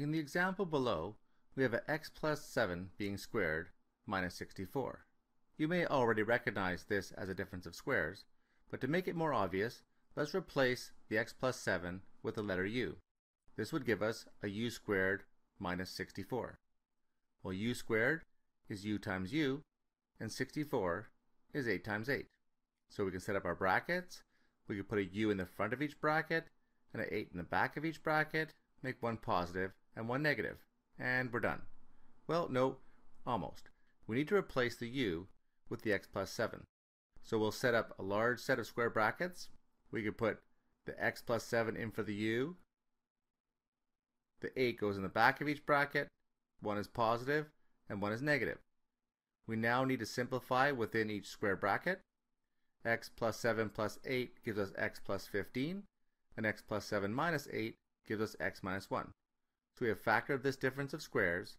In the example below, we have x plus 7 being squared minus 64. You may already recognize this as a difference of squares, but to make it more obvious, let's replace the x plus 7 with the letter u. This would give us a u squared minus 64. Well, u squared is u times u, and 64 is 8 times 8. So we can set up our brackets. We can put a u in the front of each bracket, and an 8 in the back of each bracket, make one positive and one negative, and we're done. Well, no, almost. We need to replace the u with the x plus 7. So we'll set up a large set of square brackets. We could put the x plus 7 in for the u. The 8 goes in the back of each bracket. One is positive and one is negative. We now need to simplify within each square bracket. x plus 7 plus 8 gives us x plus 15, and x plus 7 minus 8 gives us x minus 1. We have factored this difference of squares